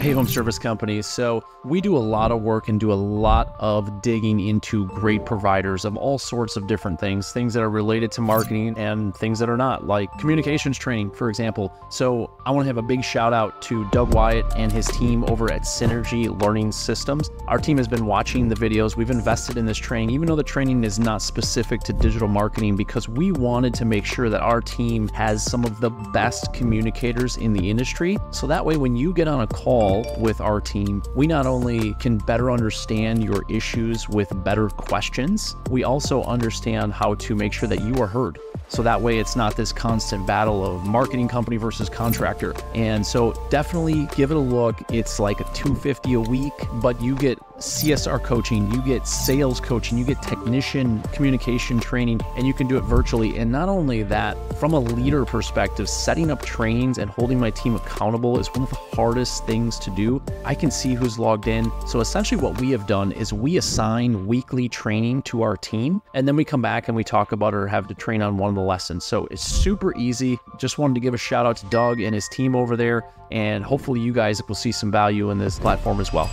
Hey, home service companies. So, we do a lot of work and do a lot of digging into great providers of all sorts of different things, things that are related to marketing and things that are not, like communications training, for example. So, I want to have a big shout out to Doug Wyatt and his team over at Synergy Learning Systems. Our team has been watching the videos. We've invested in this training, even though the training is not specific to digital marketing, because we wanted to make sure that our team has some of the best communicators in the industry. So that way, when you get on a call, call with our team, we not only can better understand your issues with better questions, we also understand how to make sure that you are heard. So that way it's not this constant battle of marketing company versus contractor. And so definitely give it a look. It's like a 250 a week, but you get CSR coaching, you get sales coaching, you get technician communication training, and you can do it virtually. And not only that, from a leader perspective, setting up trainings and holding my team accountable is one of the hardest things to do. I can see who's logged in. So essentially, what we have done is we assign weekly training to our team, and then we come back and we talk about or have to train on one of the lessons. So it's super easy. Just wanted to give a shout out to Doug and his team over there, and hopefully, you guys will see some value in this platform as well.